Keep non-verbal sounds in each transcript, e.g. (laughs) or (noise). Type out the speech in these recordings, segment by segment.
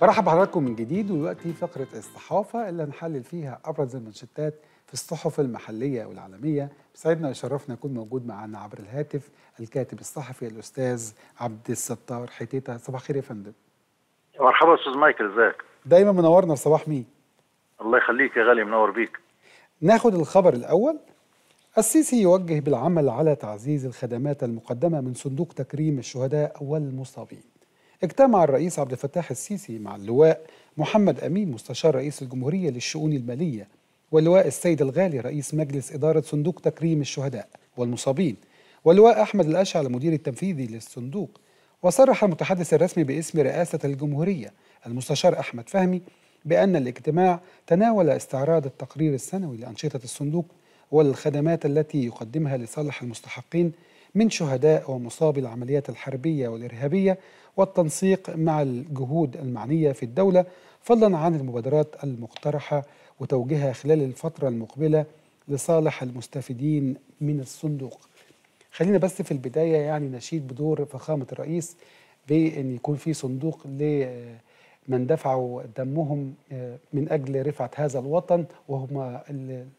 برحب بحضراتكم من جديد ودلوقتي فقرة الصحافة اللي هنحلل فيها أبرز المنشطات في الصحف المحلية والعالمية. بيسعدنا ويشرفنا يكون موجود معنا عبر الهاتف الكاتب الصحفي الأستاذ عبد الستار حتيتة صباح الخير يا فندم. مرحبا أستاذ مايكل إزيك؟ دايما منورنا في صباح مين؟ الله يخليك يا غالي منور بيك. ناخد الخبر الأول. السيسي يوجه بالعمل على تعزيز الخدمات المقدمة من صندوق تكريم الشهداء والمصابين. اجتمع الرئيس عبد الفتاح السيسي مع اللواء محمد أمين مستشار رئيس الجمهورية للشؤون المالية واللواء السيد الغالي رئيس مجلس إدارة صندوق تكريم الشهداء والمصابين واللواء أحمد الأشعل المدير التنفيذي للصندوق وصرح المتحدث الرسمي باسم رئاسة الجمهورية المستشار أحمد فهمي بأن الاجتماع تناول استعراض التقرير السنوي لأنشطة الصندوق والخدمات التي يقدمها لصالح المستحقين من شهداء ومصابي العمليات الحربية والإرهابية والتنسيق مع الجهود المعنية في الدولة فضلا عن المبادرات المقترحة وتوجيهها خلال الفترة المقبلة لصالح المستفيدين من الصندوق. خلينا بس في البداية يعني نشيد بدور فخامة الرئيس بأن يكون في صندوق لمن دفعوا دمهم من أجل رفعة هذا الوطن وهم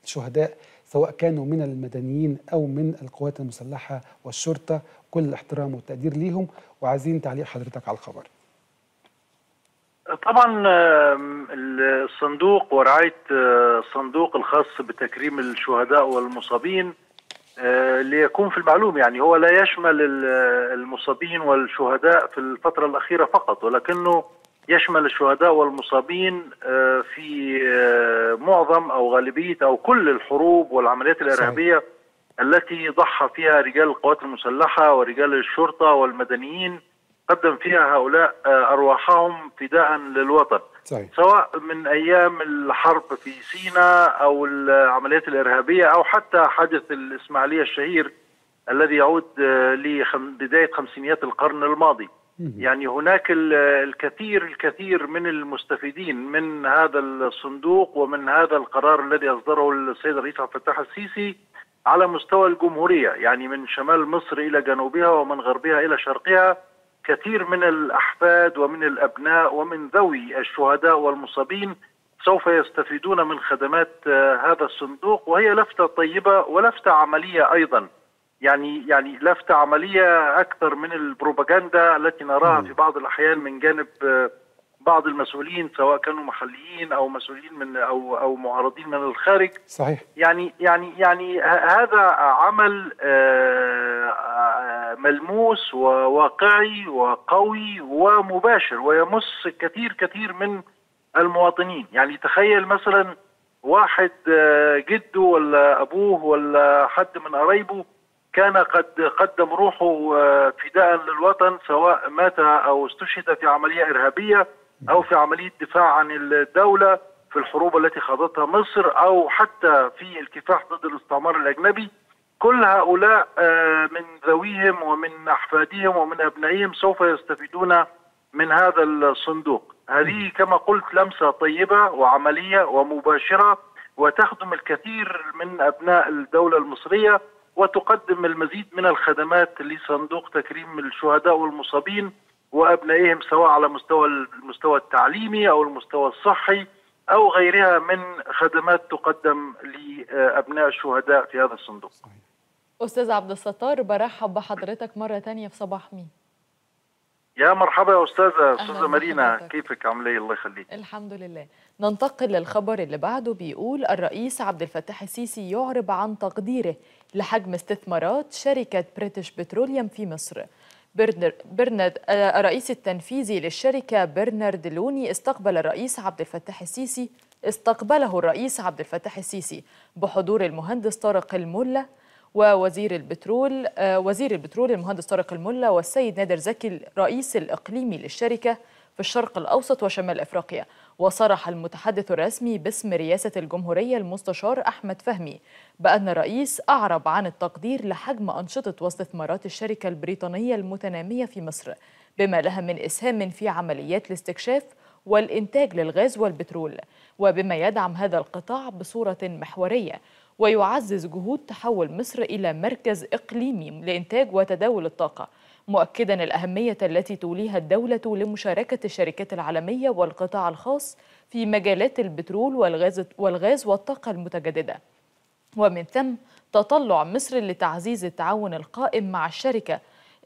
الشهداء سواء كانوا من المدنيين أو من القوات المسلحة والشرطة. كل الاحترام والتقدير ليهم وعايزين تعليق حضرتك على الخبر طبعا الصندوق ورعاية الصندوق الخاص بتكريم الشهداء والمصابين ليكون في المعلوم يعني هو لا يشمل المصابين والشهداء في الفترة الأخيرة فقط ولكنه يشمل الشهداء والمصابين في معظم أو غالبية أو كل الحروب والعمليات الإرهابية صحيح. التي ضحى فيها رجال القوات المسلحة ورجال الشرطة والمدنيين قدم فيها هؤلاء أرواحهم فداء للوطن. صحيح. سواء من أيام الحرب في سيناء أو العمليات الإرهابية أو حتى حادث الإسماعيلية الشهير الذي يعود لبداية خمسينيات القرن الماضي. يعني هناك الكثير الكثير من المستفيدين من هذا الصندوق ومن هذا القرار الذي أصدره السيد الرئيس عبد الفتاح السيسي على مستوى الجمهورية يعني من شمال مصر إلى جنوبها ومن غربها إلى شرقها كثير من الأحفاد ومن الأبناء ومن ذوي الشهداء والمصابين سوف يستفيدون من خدمات هذا الصندوق وهي لفتة طيبة ولفتة عملية أيضا. يعني يعني لفتة عملية أكثر من البروباغندا التي نراها في بعض الأحيان من جانب بعض المسؤولين سواء كانوا محليين أو مسؤولين من أو أو معارضين من الخارج. صحيح. يعني يعني يعني هذا عمل ملموس وواقعي وقوي ومباشر ويمس كثير كثير من المواطنين. يعني تخيل مثلا واحد جده ولا أبوه ولا حد من قرايبه كان قد قدم روحه فداء للوطن سواء مات أو استشهد في عملية إرهابية. أو في عملية دفاع عن الدولة في الحروب التي خاضتها مصر أو حتى في الكفاح ضد الاستعمار الأجنبي. كل هؤلاء من ذويهم ومن أحفادهم ومن أبنائهم سوف يستفيدون من هذا الصندوق. هذه كما قلت لمسة طيبة وعملية ومباشرة وتخدم الكثير من أبناء الدولة المصرية وتقدم المزيد من الخدمات لصندوق تكريم الشهداء والمصابين وأبنائهم سواء على مستوى المستوى التعليمي أو المستوى الصحي أو غيرها من خدمات تقدم لأبناء الشهداء في هذا الصندوق. أستاذ عبد الستار برحب بحضرتك مرة ثانية في صباح مين. يا مرحبا يا أستاذة أستاذة مارينا كيفك عاملة إيه الله يخليك. الحمد لله. ننتقل للخبر اللي بعده بيقول الرئيس عبد الفتاح السيسي يعرب عن تقديره لحجم استثمارات شركة بريتش بتروليوم في مصر. برنارد الرئيس التنفيذي للشركة برنارد لوني استقبل الرئيس عبد الفتاح السيسي استقبله الرئيس عبد الفتاح السيسي بحضور المهندس طارق الملا ووزير البترول وزير البترول المهندس طارق الملا والسيد نادر زكي الرئيس الإقليمي للشركة في الشرق الأوسط وشمال أفريقيا وصرح المتحدث الرسمي باسم رئاسة الجمهورية المستشار أحمد فهمي بأن الرئيس أعرب عن التقدير لحجم أنشطة واستثمارات الشركة البريطانية المتنامية في مصر بما لها من إسهام في عمليات الاستكشاف والإنتاج للغاز والبترول وبما يدعم هذا القطاع بصورة محورية ويعزز جهود تحول مصر إلى مركز إقليمي لإنتاج وتداول الطاقة. مؤكدا الأهمية التي توليها الدولة لمشاركة الشركات العالمية والقطاع الخاص في مجالات البترول والغاز والغاز والطاقة المتجددة. ومن ثم تطلع مصر لتعزيز التعاون القائم مع الشركة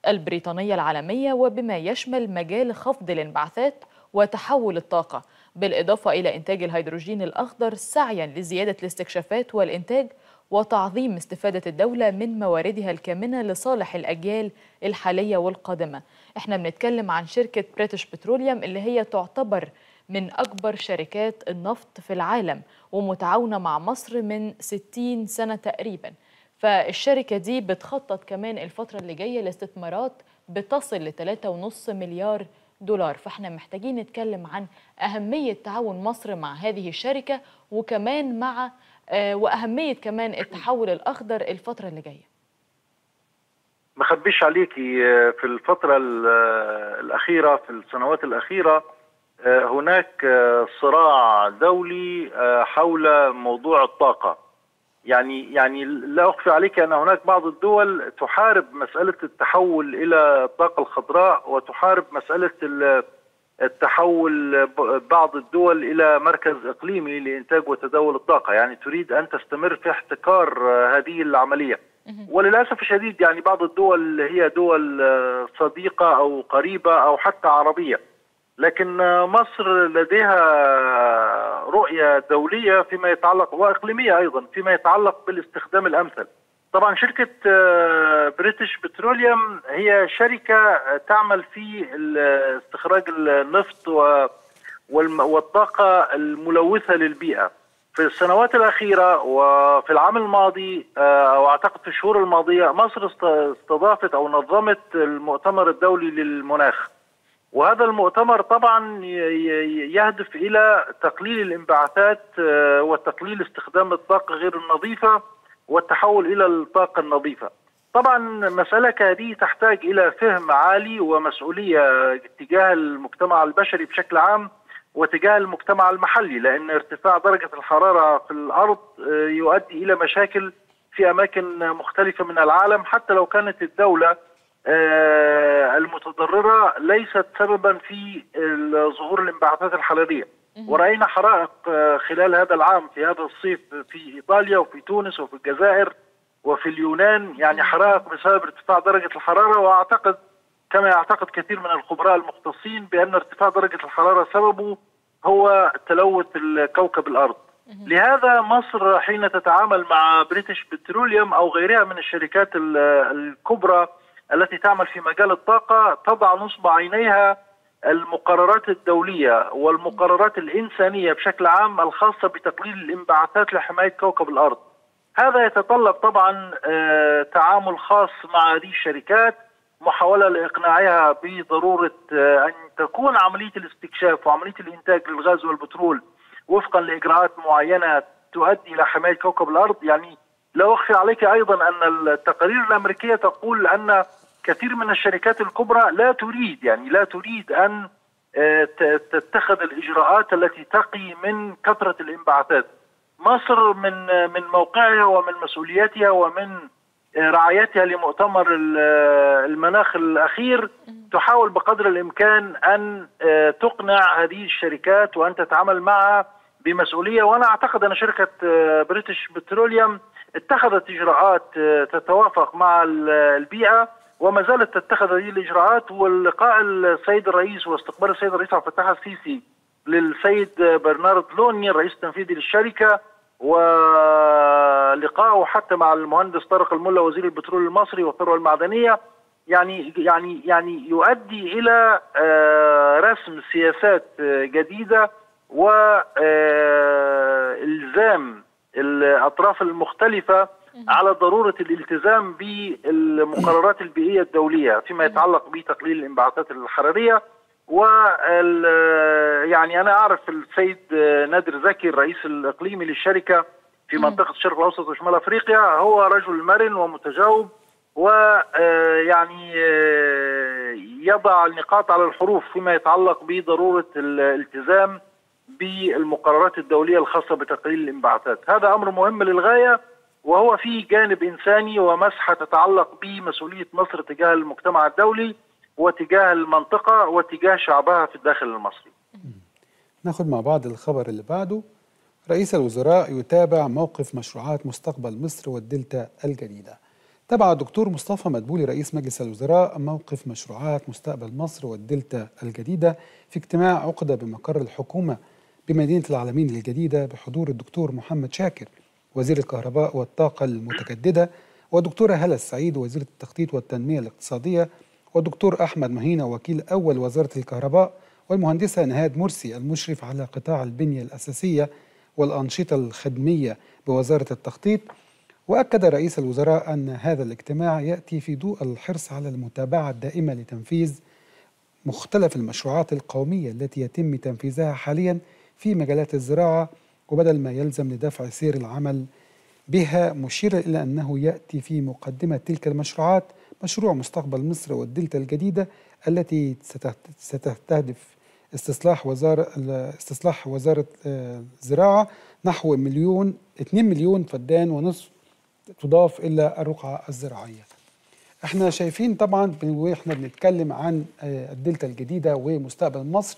البريطانية العالمية وبما يشمل مجال خفض الانبعاثات وتحول الطاقة بالإضافة إلى إنتاج الهيدروجين الأخضر سعيا لزيادة الاستكشافات والإنتاج وتعظيم استفادة الدولة من مواردها الكامنة لصالح الأجيال الحالية والقادمة. إحنا بنتكلم عن شركة بريتش بتروليوم اللي هي تعتبر من أكبر شركات النفط في العالم ومتعاونة مع مصر من 60 سنة تقريباً. فالشركة دي بتخطط كمان الفترة اللي جاية لاستثمارات بتصل ل 3.5 مليار دولار. فإحنا محتاجين نتكلم عن أهمية تعاون مصر مع هذه الشركة وكمان مع آه وأهمية كمان التحول الأخضر الفترة اللي جاية. ما خبيش عليكي في الفترة الأخيرة في السنوات الأخيرة هناك صراع دولي حول موضوع الطاقة. يعني يعني لا أخفي عليك أن هناك بعض الدول تحارب مسألة التحول إلى الطاقة الخضراء وتحارب مسألة التحول بعض الدول إلى مركز إقليمي لإنتاج وتداول الطاقة، يعني تريد أن تستمر في احتكار هذه العملية. وللأسف الشديد يعني بعض الدول هي دول صديقة أو قريبة أو حتى عربية. لكن مصر لديها رؤية دولية فيما يتعلق وإقليمية أيضا فيما يتعلق بالاستخدام الأمثل. طبعا شركة بريتش بتروليوم هي شركة تعمل في استخراج النفط والطاقة الملوثة للبيئة. في السنوات الأخيرة وفي العام الماضي أو أعتقد في الشهور الماضية مصر استضافت أو نظمت المؤتمر الدولي للمناخ. وهذا المؤتمر طبعا يهدف إلى تقليل الانبعاثات وتقليل استخدام الطاقة غير النظيفة والتحول إلى الطاقة النظيفة. طبعا مسألة كهذه تحتاج إلى فهم عالي ومسؤولية تجاه المجتمع البشري بشكل عام وتجاه المجتمع المحلي لأن ارتفاع درجة الحرارة في الأرض يؤدي إلى مشاكل في أماكن مختلفة من العالم حتى لو كانت الدولة المتضررة ليست سببا في ظهور الانبعاثات الحرارية ورأينا حرائق خلال هذا العام في هذا الصيف في إيطاليا وفي تونس وفي الجزائر وفي اليونان يعني حرائق بسبب ارتفاع درجة الحرارة وأعتقد كما يعتقد كثير من الخبراء المختصين بأن ارتفاع درجة الحرارة سببه هو تلوث كوكب الأرض. لهذا مصر حين تتعامل مع بريتش بتروليوم أو غيرها من الشركات الكبرى التي تعمل في مجال الطاقة تضع نصب عينيها المقررات الدولية والمقررات الإنسانية بشكل عام الخاصة بتقليل الانبعاثات لحماية كوكب الأرض. هذا يتطلب طبعا تعامل خاص مع هذه الشركات محاولة لإقناعها بضرورة أن تكون عملية الاستكشاف وعملية الإنتاج للغاز والبترول وفقا لإجراءات معينة تؤدي إلى حماية كوكب الأرض يعني لا أخفي عليك أيضا أن التقارير الأمريكية تقول أن كثير من الشركات الكبرى لا تريد يعني لا تريد أن تتخذ الإجراءات التي تقي من كثرة الانبعاثات. مصر من من موقعها ومن مسؤولياتها ومن رعايتها لمؤتمر المناخ الأخير تحاول بقدر الإمكان أن تقنع هذه الشركات وأن تتعامل معها بمسؤولية. وأنا أعتقد أن شركة بريتش بتروليوم اتخذت إجراءات تتوافق مع البيئة. وما زالت تتخذ هذه الإجراءات. واللقاء السيد الرئيس واستقبال السيد الرئيس عبد الفتاح السيسي للسيد برنارد لوني الرئيس التنفيذي للشركة ولقائه حتى مع المهندس طارق الملا وزير البترول المصري والثروة المعدنية. يعني يعني يعني يؤدي إلى رسم سياسات جديدة والزام الأطراف المختلفة على ضرورة الالتزام بالمقررات البيئية الدولية فيما يتعلق بتقليل الانبعاثات الحرارية و يعني أنا أعرف السيد نادر زكي الرئيس الإقليمي للشركة في منطقة الشرق الأوسط وشمال أفريقيا هو رجل مرن ومتجاوب ويعني يضع النقاط على الحروف فيما يتعلق بضرورة الالتزام بالمقررات الدولية الخاصة بتقليل الانبعاثات، هذا أمر مهم للغاية وهو في جانب إنساني ومسحة تتعلق بمسؤولية مصر تجاه المجتمع الدولي وتجاه المنطقة وتجاه شعبها في الداخل المصري. ناخد مع بعض الخبر اللي بعده. رئيس الوزراء يتابع موقف مشروعات مستقبل مصر والدلتا الجديدة. تابع الدكتور مصطفى مدبولي رئيس مجلس الوزراء موقف مشروعات مستقبل مصر والدلتا الجديدة في اجتماع عقد بمقر الحكومة بمدينة العالمين الجديدة بحضور الدكتور محمد شاكر. وزير الكهرباء والطاقة المتجددة والدكتورة هلا السعيد وزيرة التخطيط والتنمية الاقتصادية والدكتور أحمد مهينة وكيل أول وزارة الكهرباء والمهندسة نهاد مرسي المشرف على قطاع البنية الأساسية والأنشطة الخدمية بوزارة التخطيط. وأكد رئيس الوزراء أن هذا الاجتماع يأتي في ضوء الحرص على المتابعة الدائمة لتنفيذ مختلف المشروعات القومية التي يتم تنفيذها حاليا في مجالات الزراعة وبدل ما يلزم لدفع سير العمل بها مشيرا إلى أنه يأتي في مقدمة تلك المشروعات مشروع مستقبل مصر والدلتا الجديدة التي ستهدف استصلاح وزارة استصلاح وزارة الزراعة نحو مليون 2 مليون فدان ونصف تضاف إلى الرقعة الزراعية. إحنا شايفين طبعا وإحنا بنتكلم عن الدلتا الجديدة ومستقبل مصر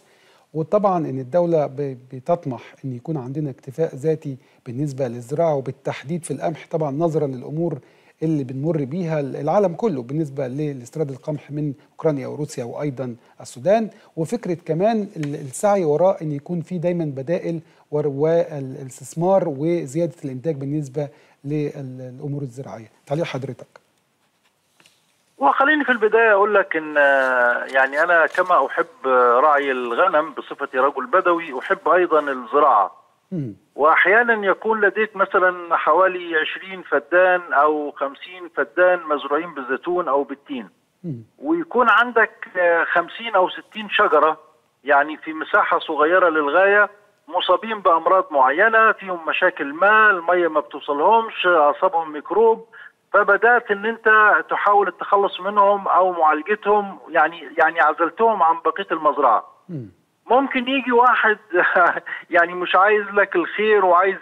وطبعا إن الدولة بتطمح إن يكون عندنا اكتفاء ذاتي بالنسبة للزراعة وبالتحديد في القمح. طبعا نظرا للأمور اللي بنمر بيها العالم كله بالنسبة لاستيراد القمح من أوكرانيا وروسيا وأيضا السودان. وفكرة كمان السعي وراء أن يكون في دايما بدائل والإستثمار وزيادة الإنتاج بالنسبة للأمور الزراعية. تعليق حضرتك. وخليني في البداية أقول لك إن يعني أنا كما أحب رعي الغنم بصفتي رجل بدوي أحب أيضا الزراعة. واحيانا يكون لديك مثلا حوالي 20 فدان أو 50 فدان مزروعين بالزيتون أو بالتين. ويكون عندك 50 أو 60 شجرة يعني في مساحة صغيرة للغاية مصابين بأمراض معينة فيهم مشاكل ماء الميه ما بتوصلهمش اصابهم ميكروب فبدأت إن أنت تحاول التخلص منهم أو معالجتهم يعني يعني عزلتهم عن بقية المزرعة. ممكن يجي واحد (laughs) يعني مش عايز لك الخير وعايز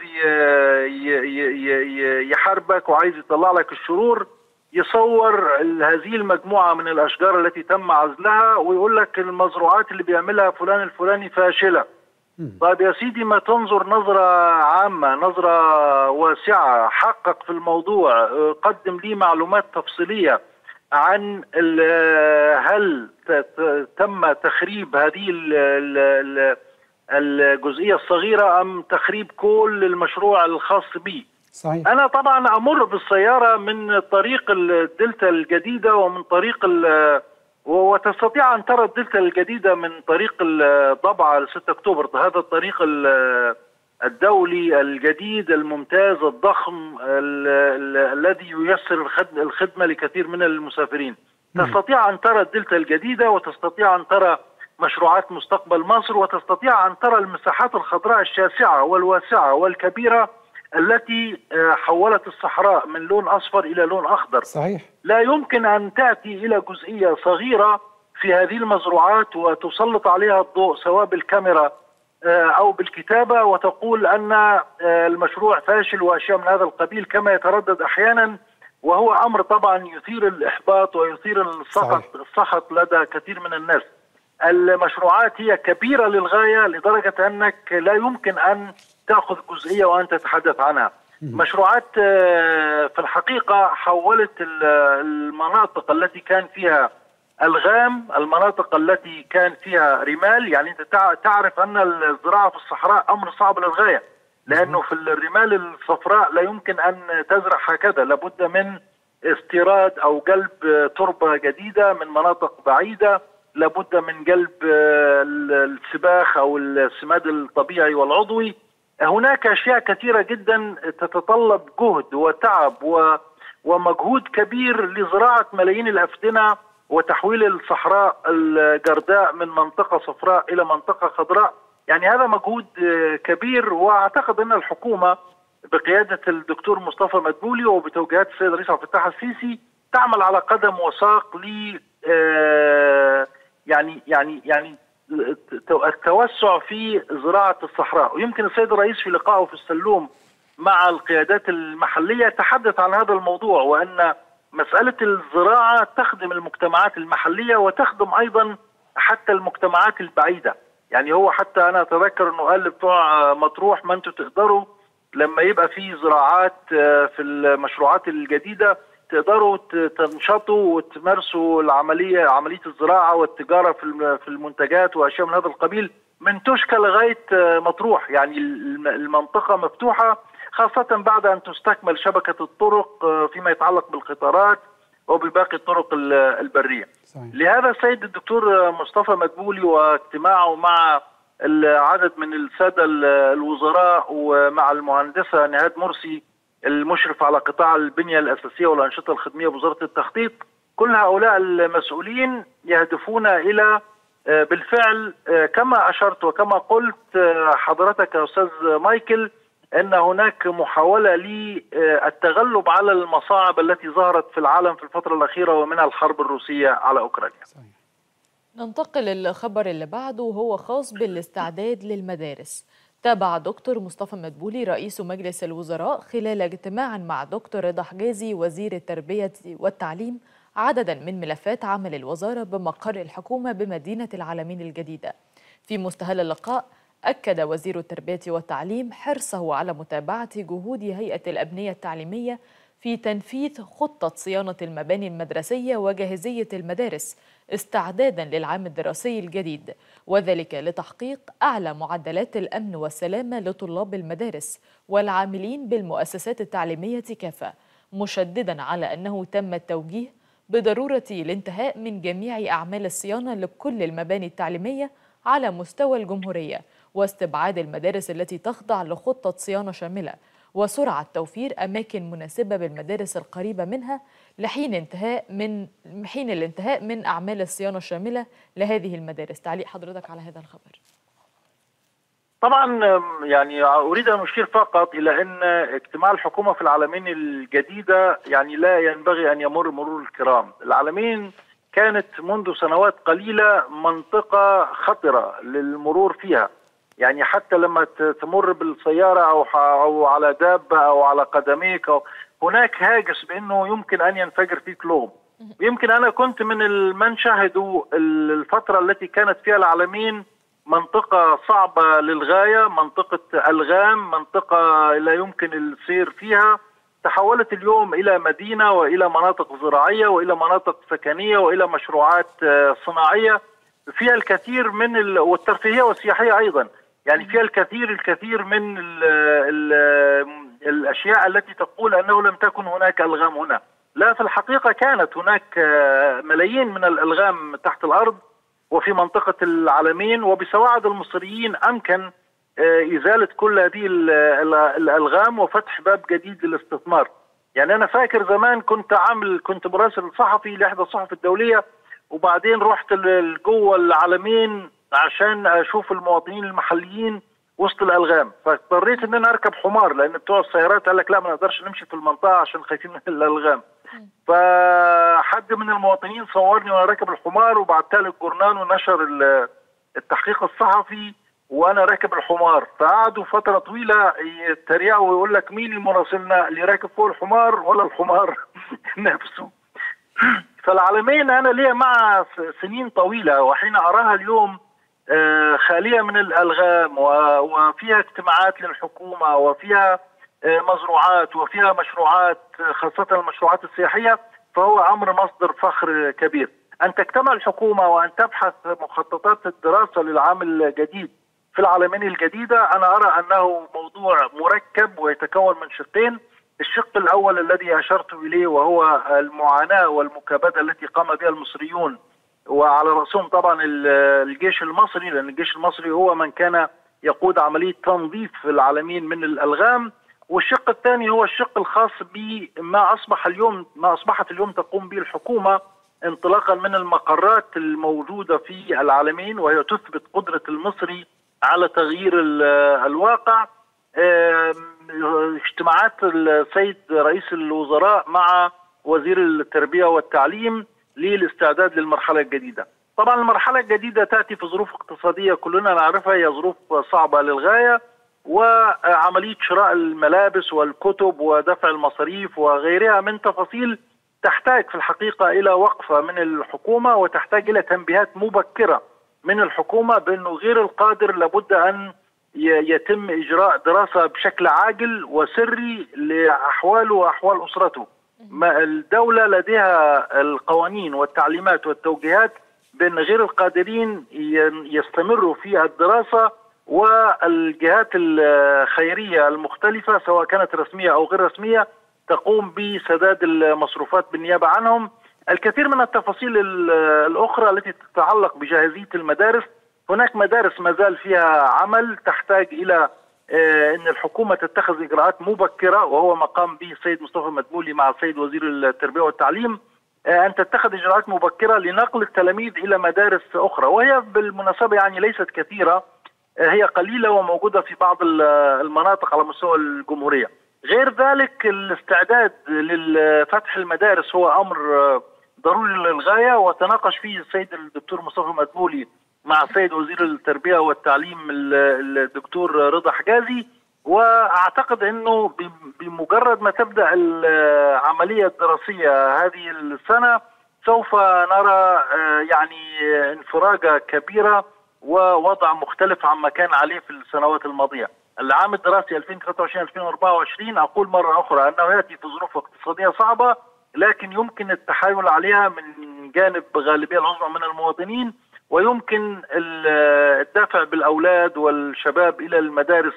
يحاربك وعايز يطلع لك الشرور يصور هذه المجموعة من الأشجار التي تم عزلها ويقول لك المزروعات اللي بيعملها فلان الفلاني فاشلة. طيب يا سيدي ما تنظر نظرة عامة نظرة واسعة حقق في الموضوع. قدم لي معلومات تفصيلية عن هل تم تخريب هذه الجزئية الصغيرة أم تخريب كل المشروع الخاص به صحيح. أنا طبعا أمر بالسيارة من طريق الدلتا الجديدة ومن طريق وتستطيع أن ترى الدلتا الجديدة من طريق الضبعه 6 أكتوبر هذا الطريق الدولي الجديد الممتاز الضخم الذي ييسر الخدمة لكثير من المسافرين. تستطيع أن ترى الدلتا الجديدة وتستطيع أن ترى مشروعات مستقبل مصر وتستطيع أن ترى المساحات الخضراء الشاسعة والواسعة والكبيرة التي حولت الصحراء من لون أصفر إلى لون أخضر. صحيح. لا يمكن أن تأتي إلى جزئية صغيرة في هذه المزروعات وتسلط عليها الضوء سواء بالكاميرا أو بالكتابة وتقول أن المشروع فاشل وأشياء من هذا القبيل كما يتردد أحيانا وهو أمر طبعا يثير الإحباط ويثير السخط السخط لدى كثير من الناس. المشروعات هي كبيرة للغاية لدرجة أنك لا يمكن أن تأخذ جزئية وأن تتحدث عنها. مشروعات في الحقيقة حولت المناطق التي كان فيها الغام المناطق التي كان فيها رمال. يعني أنت تعرف أن الزراعة في الصحراء أمر صعب للغاية لأنه في الرمال الصفراء لا يمكن أن تزرع هكذا. لابد من استيراد أو جلب تربة جديدة من مناطق بعيدة. لابد من جلب السباخ أو السماد الطبيعي والعضوي. هناك أشياء كثيرة جدا تتطلب جهد وتعب ومجهود كبير لزراعة ملايين الأفدنة وتحويل الصحراء الجرداء من منطقة صفراء إلى منطقة خضراء. يعني هذا مجهود كبير. وأعتقد أن الحكومة بقيادة الدكتور مصطفى مدبولي وبتوجيهات السيد الرئيس عبد الفتاح السيسي تعمل على قدم وساق ل يعني يعني يعني التوسع في زراعة الصحراء. ويمكن السيد الرئيس في لقائه في السلوم مع القيادات المحلية تحدث عن هذا الموضوع وأن مسألة الزراعة تخدم المجتمعات المحلية وتخدم أيضا حتى المجتمعات البعيدة. يعني هو حتى أنا أتذكر أنه قال بتوع مطروح ما أنتم تقدروا لما يبقى في زراعات في المشروعات الجديدة تقدروا تنشطوا وتمارسوا العملية عملية الزراعة والتجارة في المنتجات وأشياء من هذا القبيل من توشكا لغاية مطروح يعني المنطقة مفتوحة خاصة بعد أن تستكمل شبكة الطرق فيما يتعلق بالقطارات وبباقي الطرق البرية. صحيح. لهذا السيد الدكتور مصطفى مدبولي واجتماعه مع العدد من السادة الوزراء ومع المهندسة نهاد مرسي المشرف على قطاع البنية الأساسية والأنشطة الخدمية بوزارة التخطيط كل هؤلاء المسؤولين يهدفون إلى بالفعل كما أشرت وكما قلت حضرتك يا أستاذ مايكل أن هناك محاولة للتغلب على المصاعب التي ظهرت في العالم في الفترة الأخيرة ومنها الحرب الروسية على أوكرانيا. صحيح. ننتقل للخبر اللي بعده وهو خاص بالاستعداد للمدارس. تابع دكتور مصطفى مدبولي رئيس مجلس الوزراء خلال اجتماع مع دكتور رضا حجازي وزير التربية والتعليم عددا من ملفات عمل الوزارة بمقر الحكومة بمدينة العالمين الجديدة. في مستهل اللقاء أكد وزير التربية والتعليم حرصه على متابعة جهود هيئة الأبنية التعليمية في تنفيذ خطة صيانة المباني المدرسية وجاهزية المدارس استعدادا للعام الدراسي الجديد وذلك لتحقيق أعلى معدلات الأمن والسلامة لطلاب المدارس والعاملين بالمؤسسات التعليمية كافة مشددا على أنه تم التوجيه بضرورة الانتهاء من جميع أعمال الصيانة لكل المباني التعليمية على مستوى الجمهورية واستبعاد المدارس التي تخضع لخطة صيانة شاملة وسرعة توفير أماكن مناسبة بالمدارس القريبة منها لحين انتهاء من حين الانتهاء من أعمال الصيانة الشاملة لهذه المدارس. تعليق حضرتك على هذا الخبر. طبعا يعني أريد أن أشير فقط إلى أن اجتماع الحكومة في العالمين الجديدة يعني لا ينبغي أن يمر مرور الكرام، العالمين كانت منذ سنوات قليلة منطقة خطرة للمرور فيها، يعني حتى لما تمر بالسيارة أو أو على دابة أو على قدميك أو هناك هاجس بأنه يمكن أن ينفجر فيك لغم. يمكن أنا كنت من من شاهدوا الفترة التي كانت فيها العالمين منطقة صعبة للغاية منطقة ألغام منطقة لا يمكن السير فيها. تحولت اليوم إلى مدينة وإلى مناطق زراعية وإلى مناطق سكنية وإلى مشروعات صناعية. فيها الكثير من ال... والترفيهية والسياحية أيضا. يعني فيها الكثير الكثير من ال... ال... الأشياء التي تقول أنه لم تكن هناك ألغام هنا. لا في الحقيقة كانت هناك ملايين من الألغام تحت الأرض وفي منطقة العالمين وبسواعد المصريين أمكن إزالة كل هذه الألغام وفتح باب جديد للاستثمار. يعني أنا فاكر زمان كنت عامل كنت مراسل صحفي لإحدى الصحف الدولية وبعدين رحت جوه العالمين عشان أشوف المواطنين المحليين. وسط الألغام. فاضطريت إن أنا أركب حمار لأن بتوع السيارات قال لك لا ما نقدرش نمشي في المنطقة عشان خايفين من الألغام. فحد من المواطنين صورني وأنا راكب الحمار وبعتها للجورنال ونشر التحقيق الصحفي وأنا راكب الحمار. فقعدوا فترة طويلة يتريقوا ويقول لك مين المراسلنا اللي راكب فوق الحمار ولا الحمار (laughs) نفسه. فالعالمين أنا ليا مع سنين طويلة وحين أراها اليوم خالية من الألغام وفيها اجتماعات للحكومة وفيها مزروعات وفيها مشروعات خاصة المشروعات السياحية فهو أمر مصدر فخر كبير. أن تجتمع الحكومة وأن تبحث مخططات الدراسة للعام الجديد في العالمين الجديدة أنا أرى أنه موضوع مركب ويتكون من شقين. الشق الأول الذي أشرت إليه وهو المعاناة والمكابدة التي قام بها المصريون وعلى رأسهم طبعا الجيش المصري لأن الجيش المصري هو من كان يقود عملية تنظيف العالمين من الألغام. والشق الثاني هو الشق الخاص بما أصبح اليوم ما أصبحت اليوم تقوم به الحكومة انطلاقا من المقرات الموجودة في العالمين وهي تثبت قدرة المصري على تغيير الواقع. اجتماعات السيد رئيس الوزراء مع وزير التربية والتعليم للاستعداد للمرحلة الجديدة. طبعا المرحلة الجديدة تأتي في ظروف اقتصادية كلنا نعرفها هي ظروف صعبة للغاية وعملية شراء الملابس والكتب ودفع المصاريف وغيرها من تفاصيل تحتاج في الحقيقة إلى وقفة من الحكومة وتحتاج إلى تنبيهات مبكرة من الحكومة بأنه غير القادر لابد أن يتم إجراء دراسة بشكل عاجل وسري لأحواله وأحوال أسرته. الدولة لديها القوانين والتعليمات والتوجيهات بان غير القادرين يستمروا في الدراسة والجهات الخيرية المختلفة سواء كانت رسمية أو غير رسمية تقوم بسداد المصروفات بالنيابة عنهم. الكثير من التفاصيل الأخرى التي تتعلق بجاهزية المدارس هناك مدارس ما زال فيها عمل تحتاج إلى إن الحكومة تتخذ إجراءات مبكرة وهو ما قام به السيد مصطفى مدبولي مع السيد وزير التربية والتعليم أن تتخذ إجراءات مبكرة لنقل التلاميذ إلى مدارس أخرى وهي بالمناسبة يعني ليست كثيرة هي قليلة وموجودة في بعض المناطق على مستوى الجمهورية. غير ذلك الاستعداد لفتح المدارس هو أمر ضروري للغاية وتناقش فيه السيد الدكتور مصطفى مدبولي مع السيد وزير التربية والتعليم الدكتور رضا حجازي وأعتقد إنه بمجرد ما تبدأ العملية الدراسية هذه السنة سوف نرى يعني انفراجة كبيرة ووضع مختلف عما كان عليه في السنوات الماضية. العام الدراسي 2023 2024 أقول مرة أخرى أنه يأتي في ظروف اقتصادية صعبة لكن يمكن التحايل عليها من جانب غالبية العظمى من المواطنين ويمكن الدفع بالأولاد والشباب إلى المدارس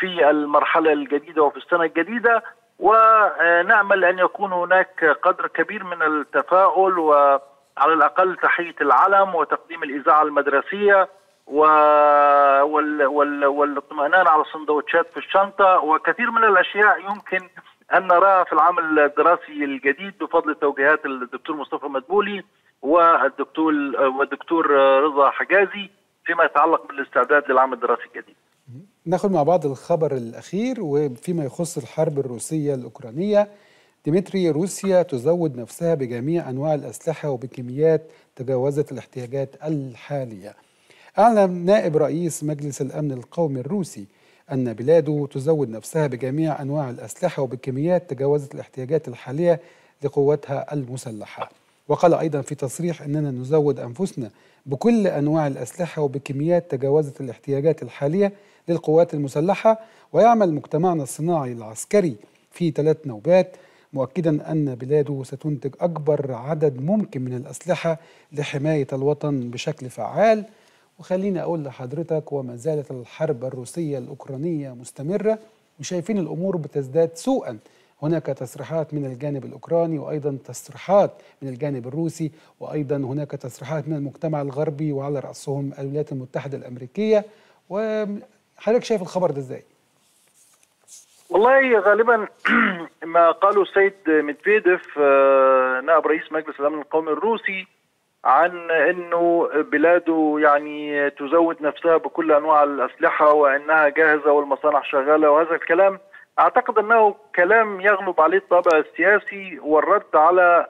في المرحلة الجديدة وفي السنة الجديدة ونأمل أن يكون هناك قدر كبير من التفاؤل وعلى الأقل تحية العلم وتقديم الإذاعة المدرسية والاطمئنان على السندوتشات في الشنطة. وكثير من الأشياء يمكن أن نراها في العام الدراسي الجديد بفضل توجيهات الدكتور مصطفى مدبولي. والدكتور والدكتور رضا حجازي فيما يتعلق بالاستعداد للعام الدراسي الجديد. ناخذ مع بعض الخبر الأخير وفيما يخص الحرب الروسية الأوكرانية ديمتري روسيا تزود نفسها بجميع أنواع الأسلحة وبكميات تجاوزت الاحتياجات الحالية. أعلن نائب رئيس مجلس الأمن القومي الروسي أن بلاده تزود نفسها بجميع أنواع الأسلحة وبكميات تجاوزت الاحتياجات الحالية لقواتها المسلحة. وقال أيضا في تصريح أننا نزود أنفسنا بكل أنواع الأسلحة وبكميات تجاوزت الاحتياجات الحالية للقوات المسلحة. ويعمل مجتمعنا الصناعي العسكري في ثلاث نوبات مؤكدا أن بلاده ستنتج أكبر عدد ممكن من الأسلحة لحماية الوطن بشكل فعال. وخليني أقول لحضرتك وما زالت الحرب الروسية الأوكرانية مستمرة وشايفين الأمور بتزداد سوءا هناك تصريحات من الجانب الأوكراني وأيضا تصريحات من الجانب الروسي وأيضا هناك تصريحات من المجتمع الغربي وعلى رأسهم الولايات المتحدة الأمريكية وحضرتك شايف الخبر ده إزاي؟ والله غالبا (clears throat) ما قاله السيد ميدفيديف نائب رئيس مجلس الأمن القومي الروسي عن إنه بلاده يعني تزود نفسها بكل أنواع الأسلحة وإنها جاهزة والمصانع شغالة وهذا الكلام أعتقد أنه كلام يغلب عليه الطابع السياسي والرد على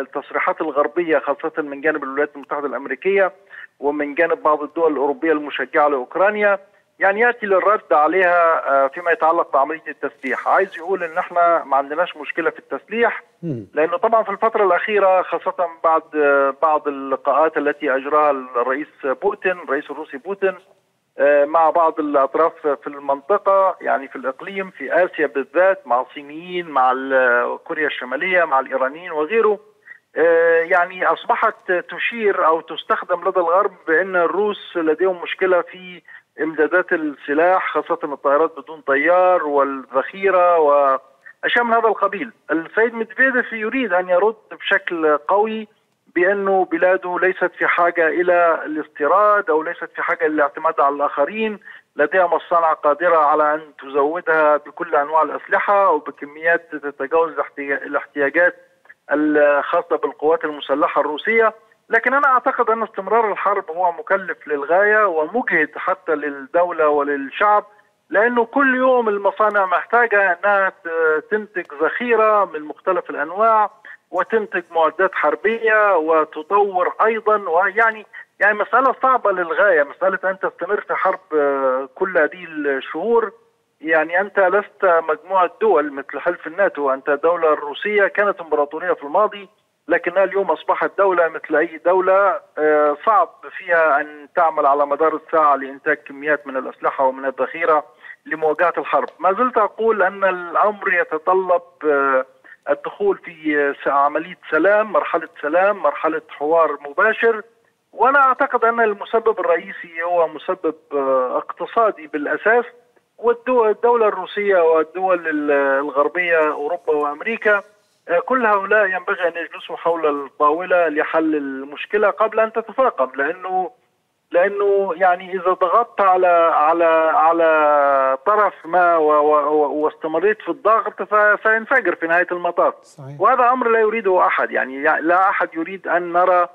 التصريحات الغربية خاصة من جانب الولايات المتحدة الأمريكية ومن جانب بعض الدول الأوروبية المشجعة لأوكرانيا. يعني يأتي للرد عليها فيما يتعلق بعملية التسليح، عايز يقول إن إحنا ما عندناش مشكلة في التسليح لأنه طبعا في الفترة الأخيرة خاصة بعد بعض اللقاءات التي أجراها الرئيس بوتين الرئيس الروسي بوتين مع بعض الأطراف في المنطقة يعني في الإقليم في آسيا بالذات مع الصينيين مع كوريا الشمالية مع الإيرانيين وغيره يعني أصبحت تشير أو تستخدم لدى الغرب بأن الروس لديهم مشكلة في إمدادات السلاح خاصة الطائرات بدون طيار والذخيرة واشياء من هذا القبيل. السيد ميدفيديف يريد أن يرد بشكل قوي بأنه بلاده ليست في حاجة إلى الاستيراد أو ليست في حاجة للاعتماد على الآخرين، لديها مصانع قادرة على أن تزودها بكل أنواع الأسلحة وبكميات تتجاوز الاحتياجات الخاصة بالقوات المسلحة الروسية، لكن أنا أعتقد أن استمرار الحرب هو مكلف للغاية ومجهد حتى للدولة وللشعب لأنه كل يوم المصانع محتاجة أنها تنتج ذخيرة من مختلف الأنواع. وتنتج معدات حربية وتطور أيضا ويعني يعني مسألة صعبة للغاية. مسألة أن تستمر في حرب كل هذه الشهور يعني أنت لست مجموعة دول مثل حلف الناتو. أنت دولة روسية كانت إمبراطورية في الماضي لكنها اليوم أصبحت دولة مثل أي دولة صعب فيها أن تعمل على مدار الساعة لإنتاج كميات من الأسلحة ومن الذخيرة لمواجهة الحرب. ما زلت أقول أن الأمر يتطلب الدخول في عملية سلام مرحلة سلام مرحلة حوار مباشر. وأنا أعتقد أن المسبب الرئيسي هو مسبب اقتصادي بالأساس. والدولة الروسية والدول الغربية أوروبا وأمريكا كل هؤلاء ينبغي أن يجلسوا حول الطاولة لحل المشكلة قبل أن تتفاقم لأنه لأنه يعني إذا ضغطت على على على طرف ما واستمريت في الضغط فسينفجر في نهاية المطاف صحيح. وهذا أمر لا يريده أحد يعني لا أحد يريد أن نرى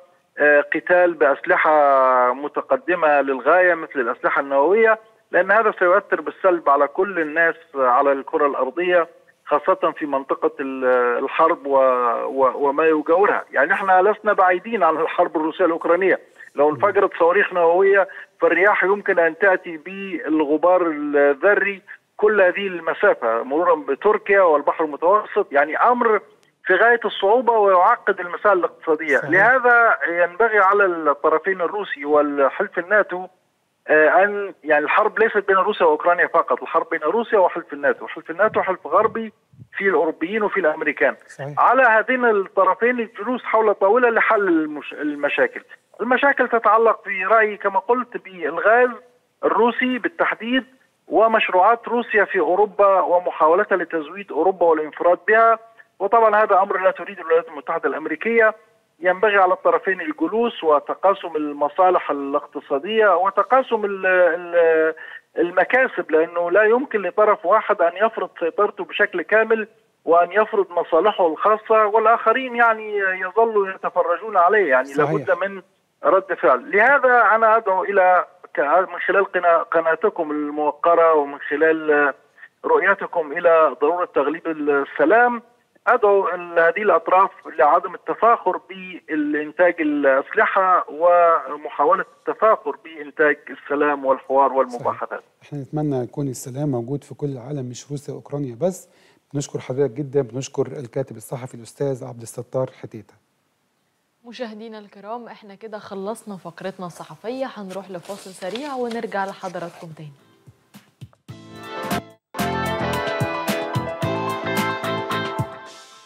قتال بأسلحة متقدمة للغاية مثل الأسلحة النووية لأن هذا سيؤثر بالسلب على كل الناس على الكرة الأرضية خاصة في منطقة الحرب. وما يجاورها يعني إحنا لسنا بعيدين عن الحرب الروسية الأوكرانية لو انفجرت صواريخ نووية فالرياح يمكن أن تأتي بالغبار الذري كل هذه المسافة مرورا بتركيا والبحر المتوسط يعني أمر في غاية الصعوبة ويعقد المسائل الاقتصادية، صحيح. لهذا ينبغي على الطرفين الروسي والحلف الناتو أن يعني الحرب ليست بين روسيا وأوكرانيا فقط، الحرب بين روسيا وحلف الناتو، حلف الناتو حلف غربي في الأوروبيين وفي الأمريكان. صحيح. على هذين الطرفين الجلوس حول طاولة لحل المش... المشاكل. المشاكل تتعلق في رأيي كما قلت بالغاز الروسي بالتحديد ومشروعات روسيا في أوروبا ومحاولتها لتزويد أوروبا والانفراد بها. وطبعا هذا أمر لا تريده الولايات المتحدة الأمريكية. ينبغي على الطرفين الجلوس وتقاسم المصالح الاقتصادية وتقاسم المكاسب لأنه لا يمكن لطرف واحد أن يفرض سيطرته بشكل كامل وأن يفرض مصالحه الخاصة والآخرين يعني يظلوا يتفرجون عليه. يعني صحيح. لابد من رد فعل. لهذا أنا أدعو إلى من خلال قناتكم الموقرة ومن خلال رؤيتكم إلى ضرورة تغليب السلام أدعو هذه الأطراف لعدم التفاخر بالإنتاج الأسلحة ومحاولة التفاخر بإنتاج السلام والحوار والمباحثات. إحنا نتمنى يكون السلام موجود في كل العالم مش روسيا وأوكرانيا بس. بنشكر حضرتك جدا. بنشكر الكاتب الصحفي الأستاذ عبد الستار حتيته مشاهدينا الكرام إحنا كده خلصنا فقرتنا الصحفية. هنروح لفاصل سريع ونرجع لحضراتكم تاني.